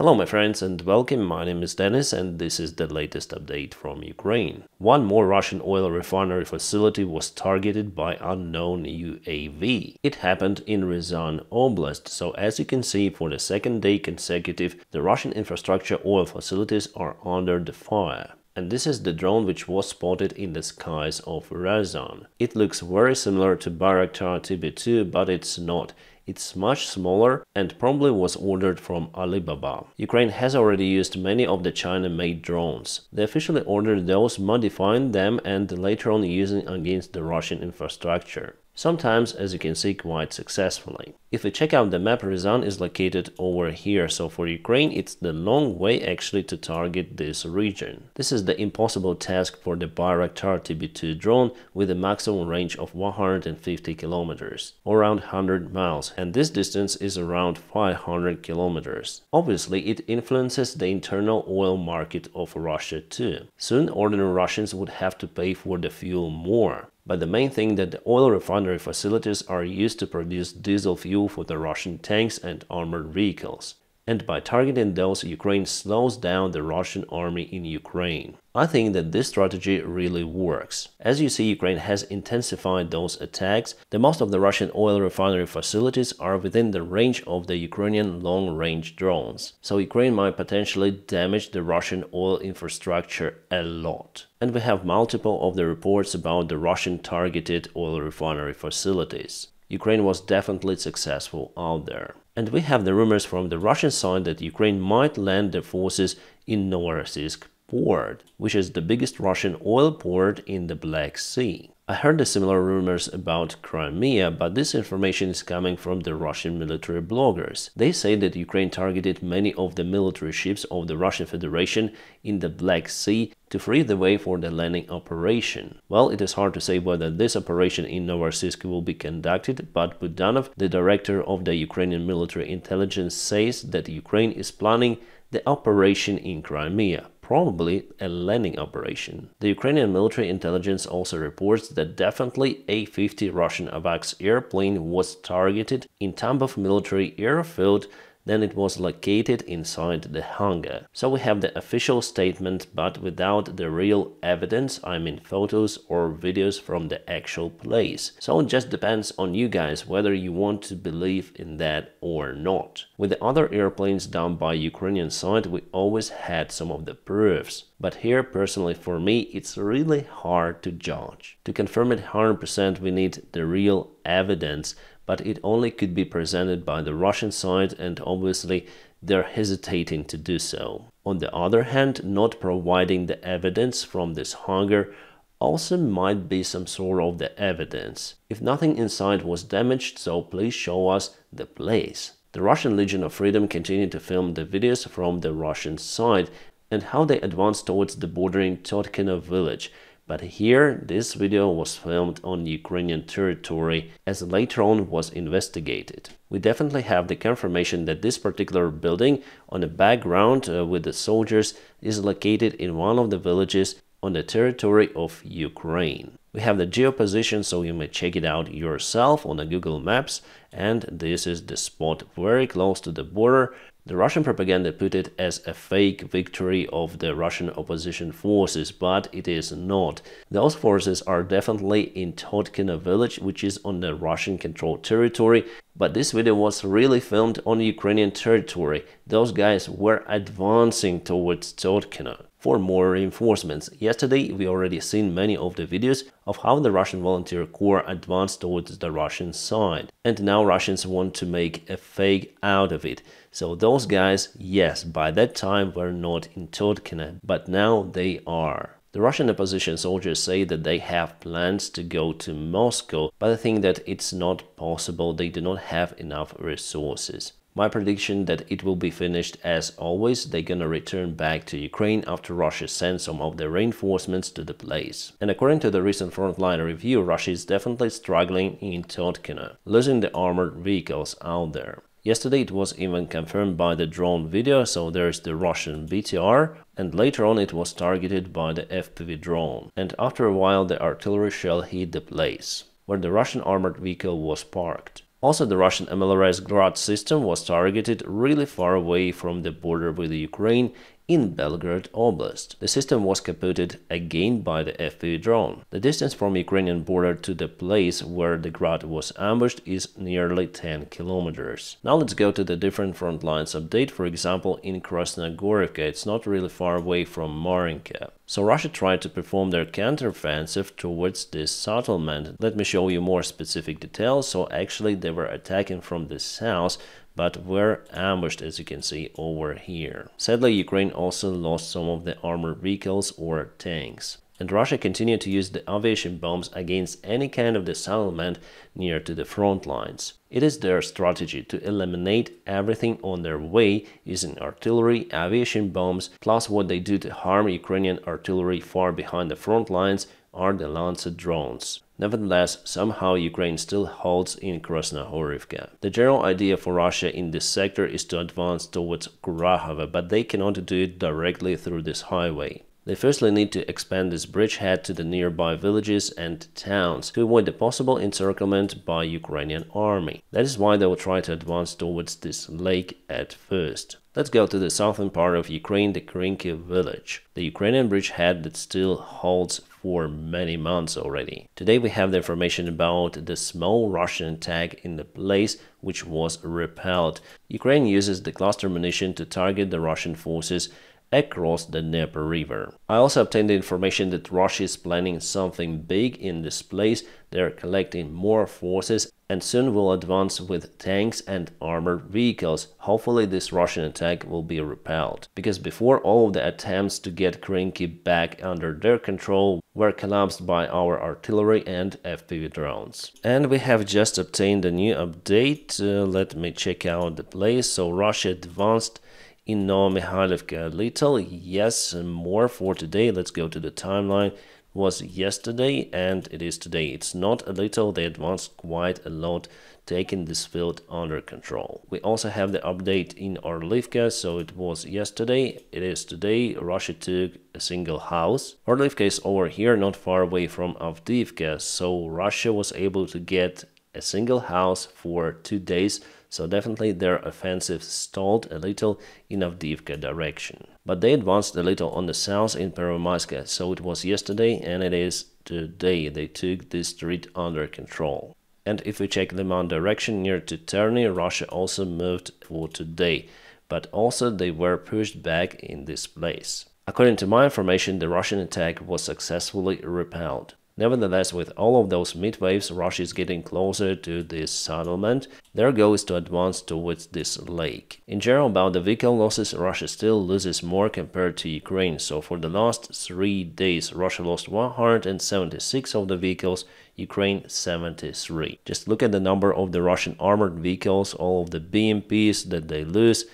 Hello my friends and welcome, my name is Denys and this is the latest update from Ukraine. One more Russian oil refinery facility was targeted by unknown UAV. It happened in Ryazan Oblast, so as you can see for the second day consecutive, the Russian infrastructure oil facilities are under the fire. And this is the drone which was spotted in the skies of Ryazan. It looks very similar to Bayraktar TB2, but it's not. It's much smaller and probably was ordered from Alibaba. Ukraine has already used many of the China-made drones. They officially ordered those, modifying them and later on using against the Russian infrastructure sometimes as you can see quite successfully. If we check out the map, Ryazan is located over here, so for Ukraine it's the long way actually to target this region. This is the impossible task for the Bayraktar TB2 drone with a maximum range of 150 kilometers, or around 100 miles, and this distance is around 500 kilometers. Obviously, it influences the internal oil market of Russia too. Soon ordinary Russians would have to pay for the fuel more. But the main thing that the oil refinery facilities are used to produce diesel fuel for the Russian tanks and armored vehicles and by targeting those, Ukraine slows down the Russian army in Ukraine. I think that this strategy really works. As you see, Ukraine has intensified those attacks. The most of the Russian oil refinery facilities are within the range of the Ukrainian long-range drones, so Ukraine might potentially damage the Russian oil infrastructure a lot. And we have multiple of the reports about the Russian targeted oil refinery facilities. Ukraine was definitely successful out there. And we have the rumors from the Russian side that Ukraine might land their forces in Novorossiysk port, which is the biggest Russian oil port in the Black Sea. I heard the similar rumors about Crimea, but this information is coming from the Russian military bloggers. They say that Ukraine targeted many of the military ships of the Russian Federation in the Black Sea to free the way for the landing operation. Well, it is hard to say whether this operation in Novorossiysk will be conducted, but Budanov, the director of the Ukrainian military intelligence, says that Ukraine is planning the operation in Crimea probably a landing operation. The Ukrainian military intelligence also reports that definitely A-50 Russian AWACS airplane was targeted in Tambov military airfield then it was located inside the hangar. So we have the official statement but without the real evidence, I mean photos or videos from the actual place. So it just depends on you guys whether you want to believe in that or not. With the other airplanes down by Ukrainian side, we always had some of the proofs. But here, personally for me, it's really hard to judge. To confirm it 100% we need the real evidence but it only could be presented by the Russian side and obviously they're hesitating to do so. On the other hand, not providing the evidence from this hangar also might be some sort of the evidence. If nothing inside was damaged, so please show us the place. The Russian Legion of Freedom continued to film the videos from the Russian side and how they advanced towards the bordering Totkino village. But here, this video was filmed on Ukrainian territory as later on was investigated. We definitely have the confirmation that this particular building on the background uh, with the soldiers is located in one of the villages on the territory of Ukraine. We have the geo position so you may check it out yourself on the Google Maps and this is the spot very close to the border the Russian propaganda put it as a fake victory of the Russian opposition forces, but it is not. Those forces are definitely in Totkino village, which is on the Russian-controlled territory, but this video was really filmed on Ukrainian territory. Those guys were advancing towards Totkino for more reinforcements. Yesterday we already seen many of the videos of how the Russian volunteer corps advanced towards the Russian side. And now Russians want to make a fake out of it. So those guys, yes, by that time were not in Totkino, but now they are. The Russian opposition soldiers say that they have plans to go to Moscow, but I think that it's not possible, they do not have enough resources. My prediction that it will be finished as always, they're gonna return back to Ukraine after Russia sends some of their reinforcements to the place. And according to the recent frontline review, Russia is definitely struggling in Totkino, losing the armored vehicles out there. Yesterday it was even confirmed by the drone video, so there's the Russian BTR, and later on it was targeted by the FPV drone. And after a while the artillery shell hit the place, where the Russian armored vehicle was parked. Also, the Russian MLRS Grad system was targeted really far away from the border with Ukraine in Belgorod Oblast. The system was kaputted again by the FPV drone. The distance from Ukrainian border to the place where the Grad was ambushed is nearly 10 kilometers. Now let's go to the different front lines update. For example, in Krasnogorivka, it's not really far away from Marinka. So Russia tried to perform their counteroffensive towards this settlement. Let me show you more specific details. So actually they were attacking from the south but were ambushed as you can see over here. Sadly, Ukraine also lost some of the armored vehicles or tanks. And Russia continued to use the aviation bombs against any kind of settlement near to the front lines. It is their strategy to eliminate everything on their way using artillery, aviation bombs, plus what they do to harm Ukrainian artillery far behind the front lines are the Lancet drones. Nevertheless, somehow Ukraine still holds in Krasnohorivka. The general idea for Russia in this sector is to advance towards Kurakhove, but they cannot do it directly through this highway. They firstly need to expand this bridgehead to the nearby villages and towns to avoid the possible encirclement by Ukrainian army. That is why they will try to advance towards this lake at first. Let's go to the southern part of Ukraine, the Krinky village, the Ukrainian bridgehead that still holds for many months already. Today we have the information about the small Russian attack in the place which was repelled. Ukraine uses the cluster munition to target the Russian forces across the Dnieper River. I also obtained the information that Russia is planning something big in this place. They're collecting more forces and soon will advance with tanks and armored vehicles. Hopefully this Russian attack will be repelled. Because before all of the attempts to get Krinky back under their control were collapsed by our artillery and FPV drones. And we have just obtained a new update. Uh, let me check out the place. So Russia advanced in Novomikhailivka. Little, yes, more for today. Let's go to the timeline. It was yesterday and it is today. It's not a little, they advanced quite a lot, taking this field under control. We also have the update in Orlivka, so it was yesterday, it is today. Russia took a single house. Orlivka is over here, not far away from Avdiivka, so Russia was able to get a single house for two days so definitely their offensive stalled a little in Avdiivka direction. But they advanced a little on the south in Pervomaiska, so it was yesterday and it is today they took this street under control. And if we check the mountain direction near to Terny, Russia also moved for today, but also they were pushed back in this place. According to my information, the Russian attack was successfully repelled. Nevertheless, with all of those midwaves, Russia is getting closer to this settlement. Their goal is to advance towards this lake. In general, about the vehicle losses, Russia still loses more compared to Ukraine. So for the last three days, Russia lost 176 of the vehicles, Ukraine 73. Just look at the number of the Russian armored vehicles, all of the BMPs that they lose.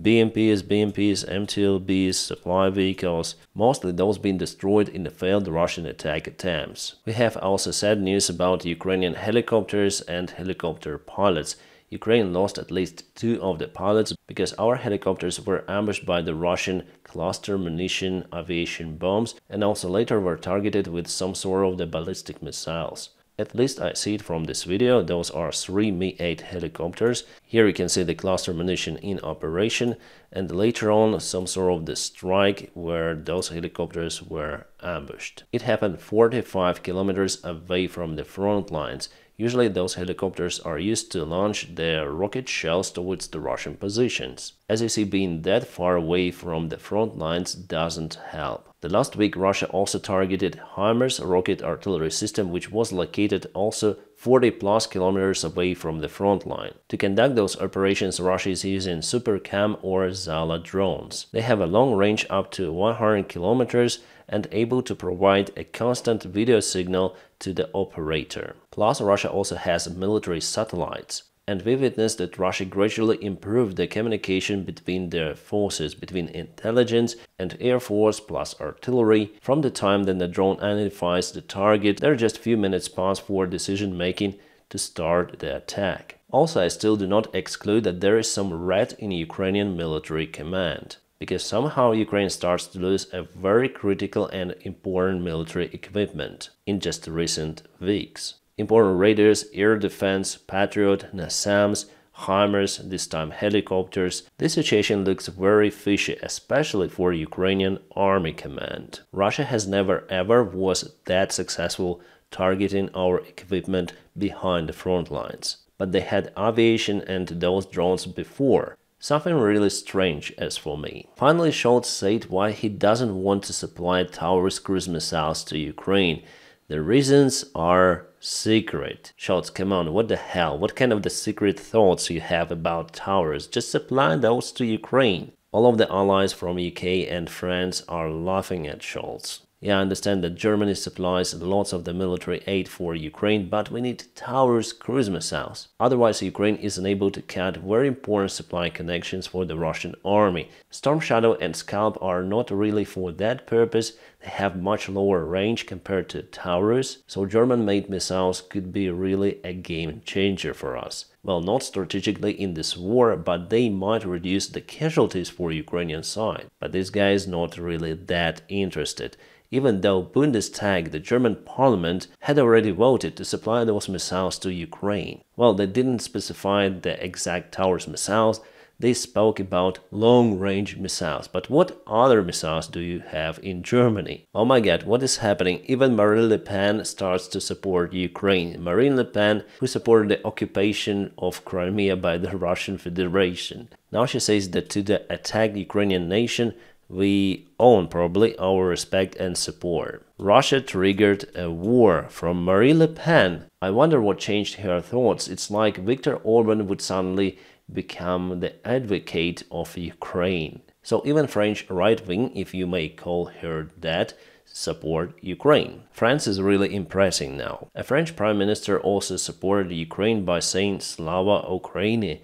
BMPs, BMPs, MTLBs, supply vehicles, mostly those being destroyed in the failed Russian attack attempts. We have also sad news about Ukrainian helicopters and helicopter pilots. Ukraine lost at least two of the pilots because our helicopters were ambushed by the Russian cluster munition aviation bombs and also later were targeted with some sort of the ballistic missiles. At least I see it from this video, those are three Mi-8 helicopters. Here you can see the cluster munition in operation and later on some sort of the strike where those helicopters were ambushed. It happened 45 kilometers away from the front lines. Usually those helicopters are used to launch their rocket shells towards the Russian positions. As you see, being that far away from the front lines doesn't help. The last week Russia also targeted HIMARS rocket artillery system which was located also 40 plus kilometers away from the front line. To conduct those operations Russia is using Supercam or Zala drones. They have a long range up to 100 kilometers and able to provide a constant video signal to the operator. Plus, Russia also has military satellites. And we witnessed that Russia gradually improved the communication between their forces, between intelligence and air force plus artillery. From the time that the drone identifies the target, there are just few minutes pass for decision making to start the attack. Also, I still do not exclude that there is some red in Ukrainian military command because somehow Ukraine starts to lose a very critical and important military equipment in just recent weeks. Important radars, air defense, Patriot, NASAMS, HIMARS, this time helicopters. This situation looks very fishy, especially for Ukrainian army command. Russia has never ever was that successful targeting our equipment behind the front lines. But they had aviation and those drones before. Something really strange as for me. Finally, Scholz said why he doesn't want to supply Taurus cruise missiles to Ukraine. The reasons are secret. Scholz, come on, what the hell? What kind of the secret thoughts you have about Taurus? Just supply those to Ukraine. All of the allies from UK and France are laughing at Scholz. Yeah, I understand that Germany supplies lots of the military aid for Ukraine, but we need Taurus cruise missiles. Otherwise, Ukraine is unable to cut very important supply connections for the Russian army. Storm Shadow and Scalp are not really for that purpose, they have much lower range compared to Taurus, so German-made missiles could be really a game changer for us. Well, not strategically in this war, but they might reduce the casualties for Ukrainian side. But this guy is not really that interested even though Bundestag, the German parliament, had already voted to supply those missiles to Ukraine. Well, they didn't specify the exact Taurus missiles, they spoke about long-range missiles. But what other missiles do you have in Germany? Oh my god, what is happening? Even Marine Le Pen starts to support Ukraine. Marine Le Pen, who supported the occupation of Crimea by the Russian Federation. Now she says that to the Ukrainian nation, we own probably our respect and support. Russia triggered a war from Marine Le Pen. I wonder what changed her thoughts. It's like Viktor Orban would suddenly become the advocate of Ukraine. So even French right wing, if you may call her that, support Ukraine. France is really impressing now. A French prime minister also supported Ukraine by saying Slava Ukraini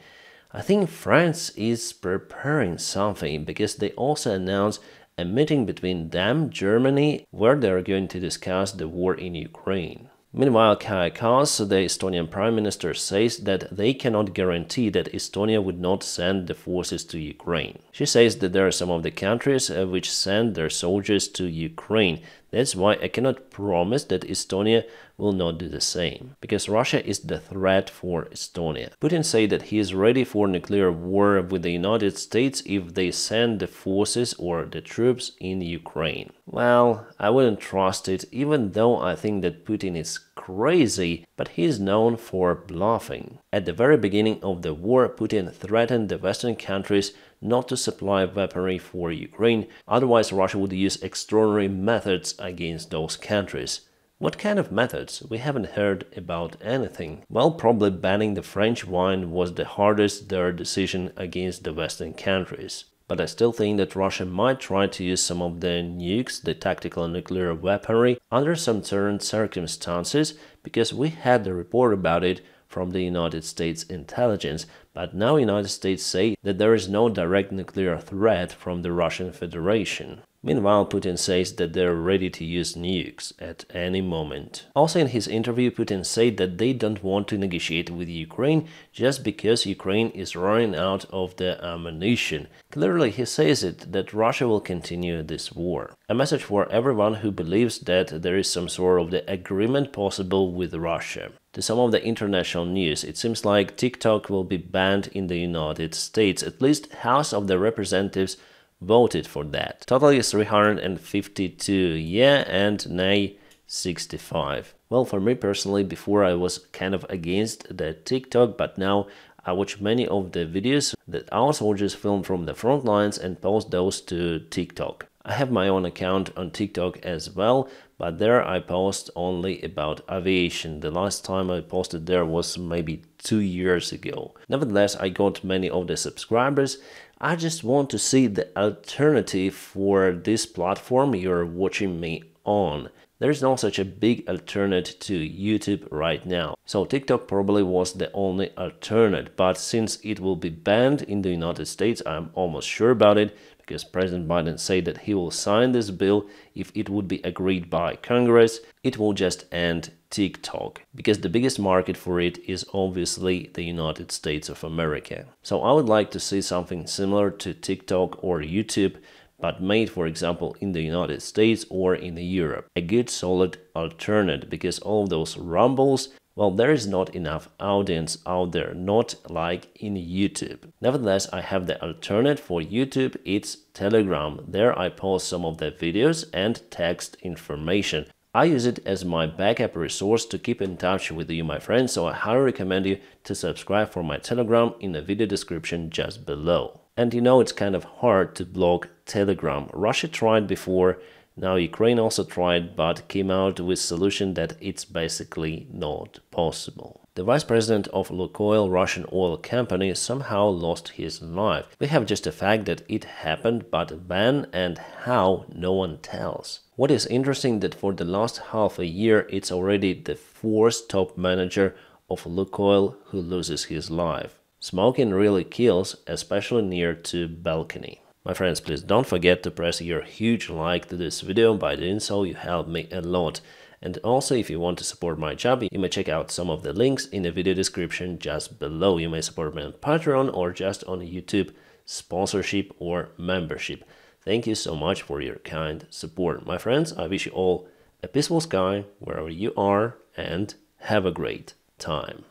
I think France is preparing something because they also announced a meeting between them, Germany, where they are going to discuss the war in Ukraine. Meanwhile, Kaja Kallas, the Estonian Prime Minister, says that they cannot guarantee that Estonia would not send the forces to Ukraine. She says that there are some of the countries uh, which send their soldiers to Ukraine. That's why I cannot promise that Estonia will not do the same, because Russia is the threat for Estonia. Putin said that he is ready for nuclear war with the United States if they send the forces or the troops in Ukraine. Well, I wouldn't trust it, even though I think that Putin is crazy, but he is known for bluffing. At the very beginning of the war, Putin threatened the Western countries not to supply weaponry for Ukraine, otherwise Russia would use extraordinary methods against those countries. What kind of methods? We haven't heard about anything. Well, probably banning the French wine was the hardest their decision against the Western countries. But I still think that Russia might try to use some of the nukes, the tactical nuclear weaponry, under some certain circumstances, because we had the report about it from the United States intelligence, but now United States say that there is no direct nuclear threat from the Russian Federation. Meanwhile, Putin says that they're ready to use nukes at any moment. Also in his interview, Putin said that they don't want to negotiate with Ukraine just because Ukraine is running out of the ammunition. Clearly, he says it that Russia will continue this war. A message for everyone who believes that there is some sort of the agreement possible with Russia. To some of the international news, it seems like TikTok will be banned in the United States. At least House of the Representatives voted for that. Total is 352 yeah and nay 65. Well, for me personally, before I was kind of against the TikTok, but now I watch many of the videos that our soldiers film from the front lines and post those to TikTok. I have my own account on TikTok as well, but there I post only about aviation. The last time I posted there was maybe two years ago. Nevertheless, I got many of the subscribers I just want to see the alternative for this platform you're watching me on. There's no such a big alternative to YouTube right now. So TikTok probably was the only alternate, but since it will be banned in the United States, I'm almost sure about it, because President Biden said that he will sign this bill if it would be agreed by Congress. It will just end TikTok because the biggest market for it is obviously the United States of America. So I would like to see something similar to TikTok or YouTube but made for example in the United States or in Europe. A good solid alternate because all those rumbles Well, there is not enough audience out there, not like in YouTube. Nevertheless, I have the alternate for YouTube, it's Telegram. There I post some of the videos and text information. I use it as my backup resource to keep in touch with you, my friends, so I highly recommend you to subscribe for my Telegram in the video description just below. And you know it's kind of hard to block Telegram. Russia tried before, now Ukraine also tried, but came out with solution that it's basically not possible. The vice president of Lukoil, Russian oil company, somehow lost his life. We have just a fact that it happened, but when and how, no one tells. What is interesting that for the last half a year, it's already the fourth top manager of Lukoil who loses his life. Smoking really kills, especially near to balcony. My friends, please don't forget to press your huge like to this video. By doing so, you help me a lot. And also, if you want to support my job, you may check out some of the links in the video description just below. You may support me on Patreon or just on YouTube, sponsorship or membership. Thank you so much for your kind support. My friends, I wish you all a peaceful sky wherever you are and have a great time.